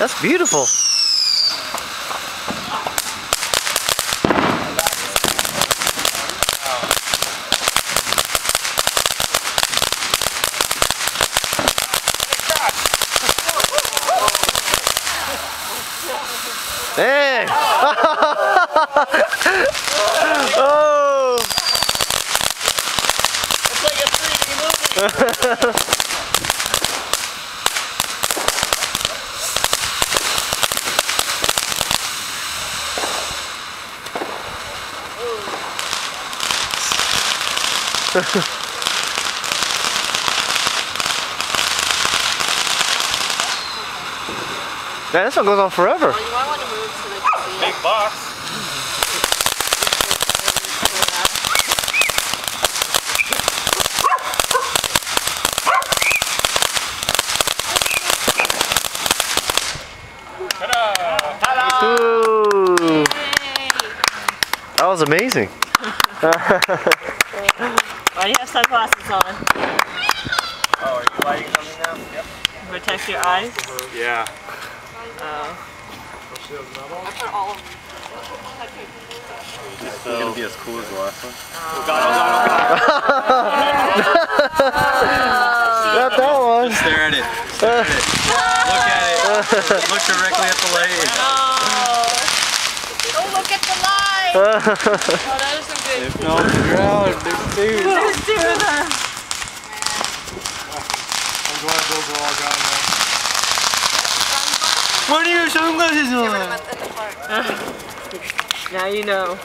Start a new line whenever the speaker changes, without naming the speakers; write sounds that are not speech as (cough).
That's beautiful. Hey! (laughs) oh!
It's like a 3D movie. (laughs) (laughs)
Man, this one goes on forever.
You might want to move so they can see it.
Big box.
That was amazing. (laughs) (laughs)
Why do you have sunglasses on?
Oh, are you lighting something now? Yep.
Protect your eyes?
Yeah.
Oh.
It's gonna be as cool as the last one.
Oh, oh, oh, (laughs) Not that one.
Stare at it. Stare at it. Look at it. Look directly at the lake.
Oh, look at the line! (laughs) oh, that is some good.
If no ground, big dude.
There's two of them.
I'm glad those are all gone now. What are your sunglasses on? (laughs)
Now you know.